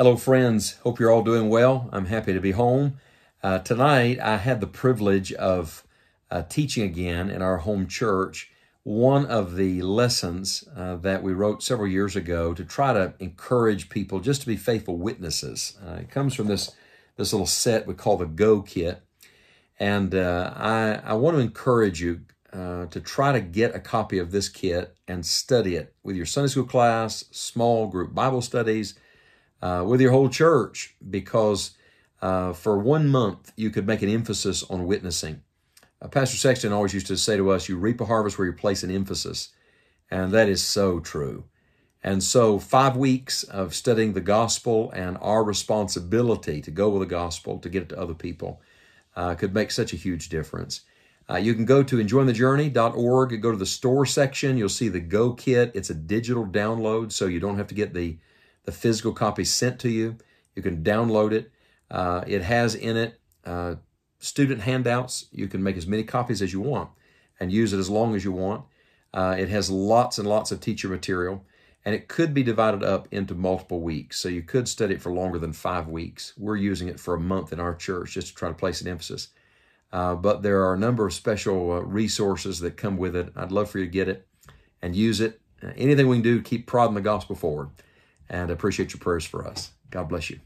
Hello, friends. Hope you're all doing well. I'm happy to be home. Uh, tonight, I had the privilege of uh, teaching again in our home church one of the lessons uh, that we wrote several years ago to try to encourage people just to be faithful witnesses. Uh, it comes from this, this little set we call the Go Kit. And uh, I, I want to encourage you uh, to try to get a copy of this kit and study it with your Sunday school class, small group Bible studies, uh, with your whole church because uh, for one month you could make an emphasis on witnessing. Uh, Pastor Sexton always used to say to us, You reap a harvest where you place an emphasis. And that is so true. And so, five weeks of studying the gospel and our responsibility to go with the gospel, to get it to other people, uh, could make such a huge difference. Uh, you can go to enjoyingthejourney.org, go to the store section. You'll see the Go Kit. It's a digital download, so you don't have to get the the physical copy sent to you. You can download it. Uh, it has in it uh, student handouts. You can make as many copies as you want and use it as long as you want. Uh, it has lots and lots of teacher material, and it could be divided up into multiple weeks. So you could study it for longer than five weeks. We're using it for a month in our church just to try to place an emphasis. Uh, but there are a number of special uh, resources that come with it. I'd love for you to get it and use it. Uh, anything we can do to keep prodding the gospel forward and appreciate your prayers for us. God bless you.